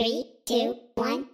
Three, two, one.